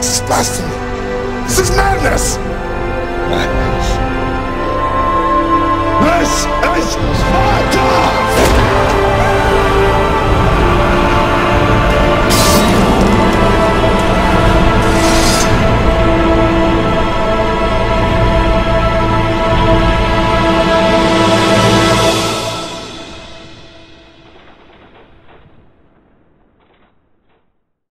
This is blasphemy. This is madness. Madness. Madness.